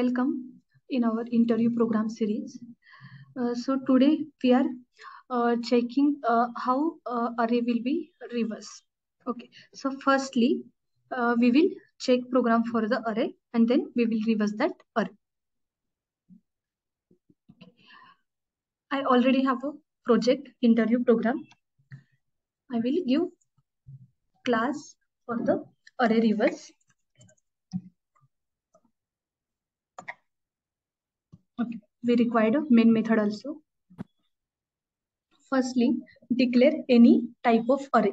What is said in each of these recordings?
welcome in our interview program series. Uh, so today we are uh, checking uh, how uh, array will be reversed. Okay, so firstly, uh, we will check program for the array and then we will reverse that array. I already have a project interview program. I will give class for the array reverse. Okay, we required a main method also. Firstly, declare any type of array.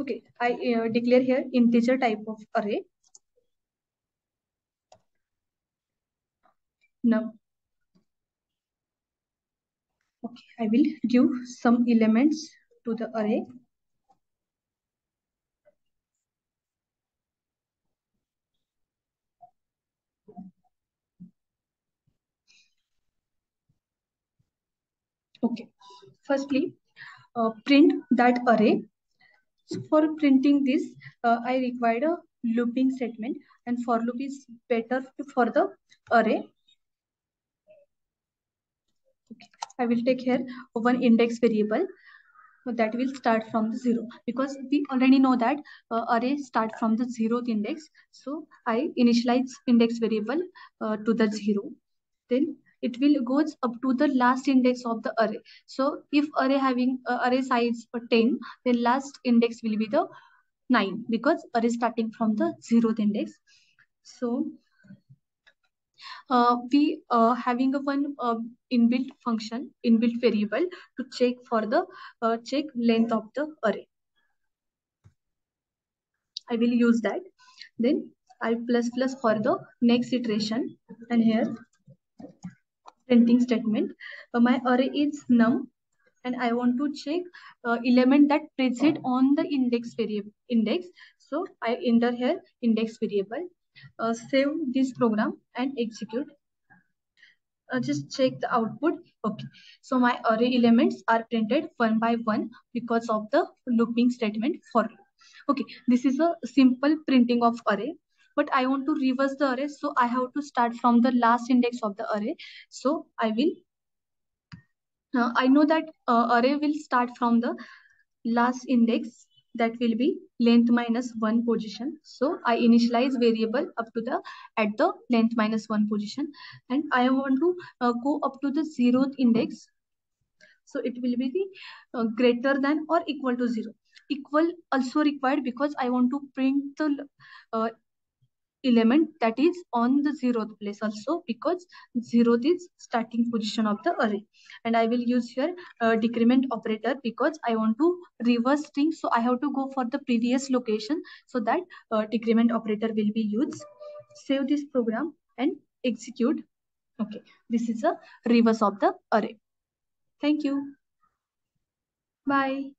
Okay, I uh, declare here integer type of array. Now, okay, I will give some elements to the array. Okay, firstly, uh, print that array. So for printing this, uh, I required a looping statement and for loop is better for the array. Okay. I will take here one index variable that will start from the zero because we already know that uh, array start from the zeroth index. So I initialize index variable uh, to the zero. Then it will goes up to the last index of the array. So if array having uh, array size 10, then last index will be the 9 because array starting from the zeroth index. So uh, we uh, having a one uh, inbuilt function, inbuilt variable to check for the uh, check length of the array. I will use that. Then I plus plus for the next iteration and here printing statement. Uh, my array is num and I want to check uh, element that present on the index variable index. So I enter here index variable, uh, save this program and execute. Uh, just check the output. Okay, so my array elements are printed one by one because of the looping statement for. Okay, this is a simple printing of array but I want to reverse the array. So I have to start from the last index of the array. So I will, uh, I know that uh, array will start from the last index that will be length minus one position. So I initialize variable up to the, at the length minus one position. And I want to uh, go up to the zeroth index. So it will be the uh, greater than or equal to zero equal also required because I want to print the uh, element that is on the zeroth place also because zeroth is starting position of the array. And I will use here uh, decrement operator because I want to reverse string. So I have to go for the previous location so that uh, decrement operator will be used. Save this program and execute. Okay. This is a reverse of the array. Thank you. Bye